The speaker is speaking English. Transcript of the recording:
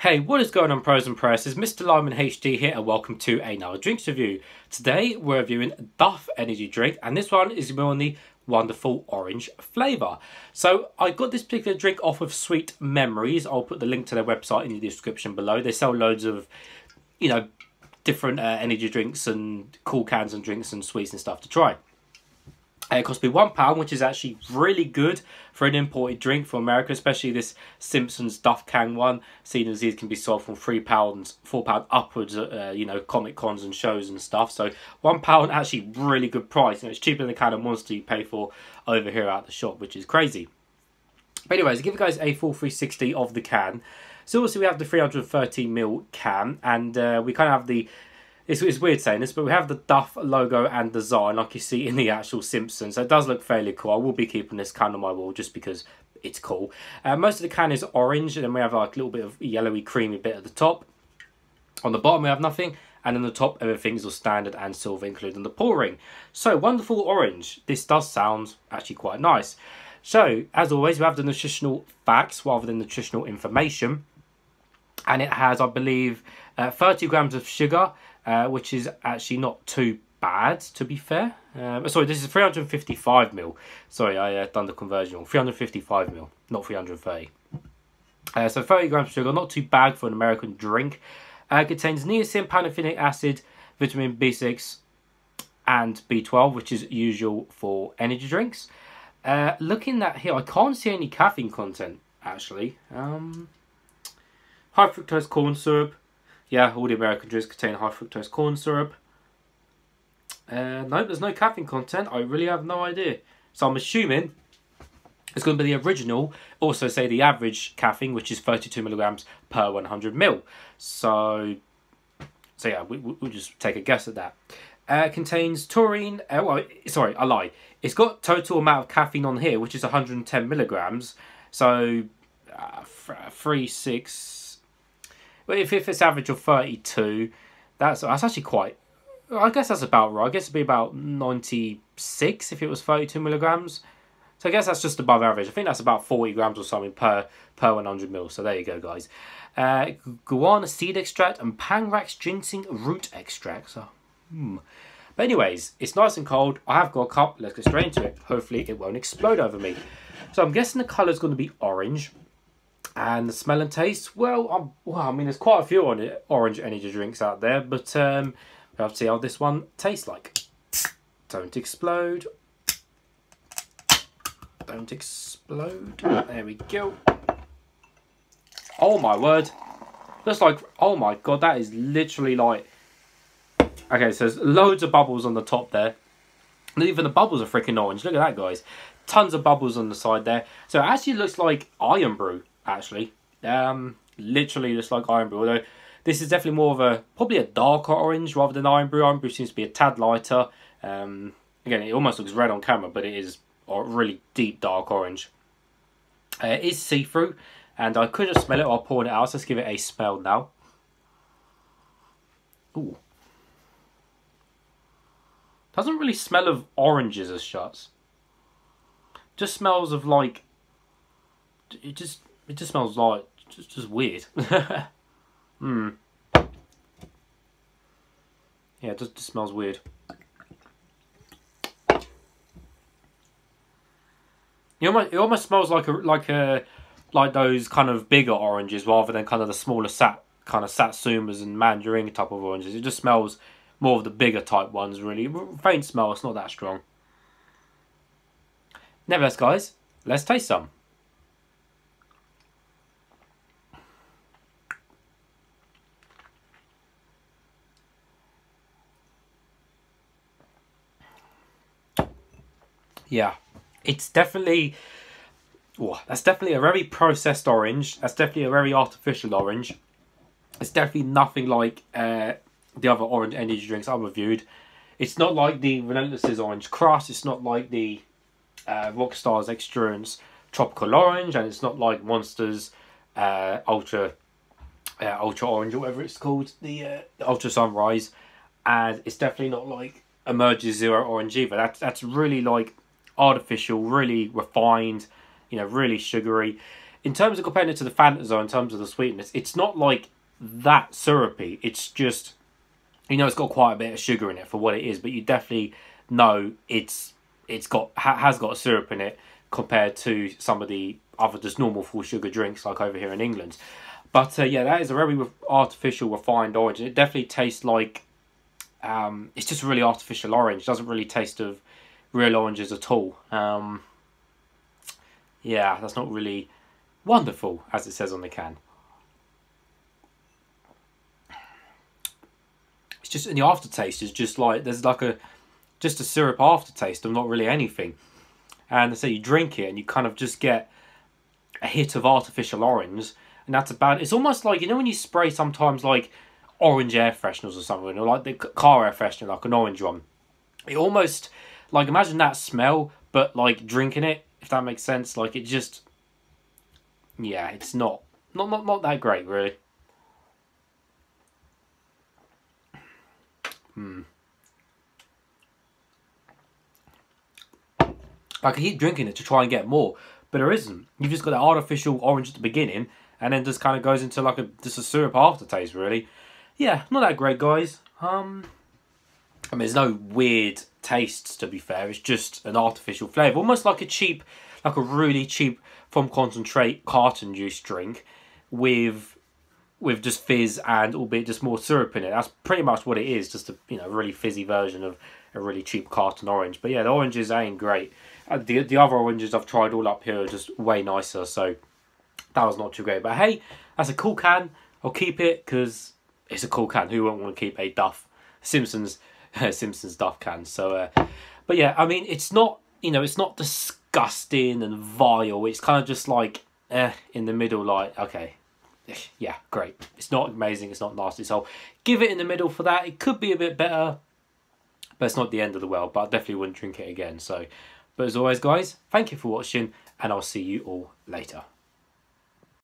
Hey, what is going on pros and press? It's Mr. LimeInHD here and welcome to another drinks review. Today we're reviewing Duff Energy Drink and this one is more on the wonderful orange flavour. So I got this particular drink off of Sweet Memories. I'll put the link to their website in the description below. They sell loads of, you know, different uh, energy drinks and cool cans and drinks and sweets and stuff to try. Uh, it cost me one pound, which is actually really good for an imported drink from America, especially this Simpsons Duff Can one. Seeing as these can be sold from three pounds, four pound upwards at uh, you know comic cons and shows and stuff. So one pound actually really good price, and it's cheaper than the kind of monster you pay for over here at the shop, which is crazy. But anyways, I give you guys a full 360 of the can. So obviously we have the 330 ml can, and uh, we kind of have the it's, it's weird saying this, but we have the Duff logo and design like you see in the actual Simpsons. So it does look fairly cool. I will be keeping this can on my wall just because it's cool. Uh, most of the can is orange, and then we have like a little bit of yellowy, creamy bit at the top. On the bottom, we have nothing, and on the top, everything's all standard and silver, including the pouring. So, wonderful orange. This does sound actually quite nice. So, as always, we have the nutritional facts rather than nutritional information. And it has, I believe, uh, 30 grams of sugar, uh, which is actually not too bad, to be fair. Um, sorry, this is 355 mil. Sorry, I uh, done the conversion wrong. 355 mil, not 330. Uh, so 30 grams of sugar, not too bad for an American drink. Uh, contains niacin, pantothenic acid, vitamin B6, and B12, which is usual for energy drinks. Uh, looking at here, I can't see any caffeine content, actually. Um, high fructose corn syrup, yeah, all the American drinks contain high fructose corn syrup. Uh, no, there's no caffeine content. I really have no idea. So I'm assuming it's going to be the original. Also say the average caffeine, which is 32 milligrams per 100 mil. So, so yeah, we, we'll just take a guess at that. Uh, contains taurine. Uh, well, sorry, I lie. It's got total amount of caffeine on here, which is 110 milligrams. So, uh, three, six, but if, if it's average of 32, that's that's actually quite. I guess that's about right. I guess it'd be about 96 if it was 32 milligrams. So I guess that's just above average. I think that's about 40 grams or something per per 100 mil. So there you go, guys. Uh, guarana seed extract and Panax ginseng root extract. So, hmm. But anyways, it's nice and cold. I have got a cup. Let's get straight into it. Hopefully it won't explode over me. So I'm guessing the colour is going to be orange. And the smell and taste, well, I'm, well, I mean, there's quite a few on it, orange energy drinks out there, but um, we'll have to see how this one tastes like. Don't explode. Don't explode. There we go. Oh my word. That's like, oh my god, that is literally like... Okay, so there's loads of bubbles on the top there. And even the bubbles are freaking orange. Look at that, guys. Tons of bubbles on the side there. So it actually looks like Irn-Bru actually. Um, literally just like Irn-Bru, although this is definitely more of a, probably a darker orange rather than Irn-Bru. Iron Brew seems to be a tad lighter. Um, again, it almost looks red on camera, but it is a really deep dark orange. Uh, it is see-through, and I could just smell it while pouring it out, so let's give it a smell now. Ooh. Doesn't really smell of oranges as such. Just smells of like, it just it just smells like just just weird. Hmm. Yeah, it just, just smells weird. It almost, it almost smells like a like a like those kind of bigger oranges rather than kind of the smaller sat kind of satsumas and mandarin type of oranges. It just smells more of the bigger type ones really. Faint smell, it's not that strong. Nevertheless, guys, let's taste some. Yeah, it's definitely. Oh, that's definitely a very processed orange. That's definitely a very artificial orange. It's definitely nothing like uh, the other orange energy drinks I've reviewed. It's not like the Relentless's Orange Crush. It's not like the uh, Rockstar's Extreme Tropical Orange. And it's not like Monster's uh, Ultra uh, Ultra Orange or whatever it's called. The, uh, Ultra Sunrise. And it's definitely not like Emerge's Zero Orange either. That's, that's really like artificial, really refined, you know, really sugary. in terms of comparing it to the Fanta in terms of the sweetness, it's not like that syrupy. It's just, you know, it's got quite a bit of sugar in it for what it is, but you definitely know it's it's got ha, has got syrup in it compared to some of the other just normal full sugar drinks like over here in England. But uh, yeah, that is a very artificial refined orange. It definitely tastes like um, it's just a really artificial orange. It doesn't really taste of real oranges at all. Um, yeah, that's not really wonderful as it says on the can. It's just and the aftertaste is just like there's like a just a syrup aftertaste of not really anything. And so you drink it and you kind of just get a hit of artificial orange and that's about it's almost like you know when you spray sometimes like orange air fresheners or something or like the car air freshener like an orange one it almost like imagine that smell but like drinking it if that makes sense like it just yeah it's not not not, not that great really hmm I could keep drinking it to try and get more, but there isn't. You've just got that artificial orange at the beginning, and then just kind of goes into like a just a syrup aftertaste, really. Yeah, not that great, guys. Um, I mean, there's no weird tastes to be fair. It's just an artificial flavour, almost like a cheap, like a really cheap from concentrate carton juice drink with with just fizz and albeit just more syrup in it. That's pretty much what it is. Just a you know really fizzy version of a really cheap carton orange. But yeah, the oranges ain't great. Uh, the the other oranges I've tried all up here are just way nicer. So that was not too great. But hey, that's a cool can. I'll keep it because it's a cool can. Who won't want to keep a Duff Simpsons Simpsons Duff can? So, uh, but yeah, I mean, it's not you know, it's not disgusting and vile. It's kind of just like eh, in the middle. Like okay, yeah, great. It's not amazing. It's not nasty. So give it in the middle for that. It could be a bit better, but it's not the end of the world. But I definitely wouldn't drink it again. So, but as always, guys, thank you for watching, and I'll see you all later.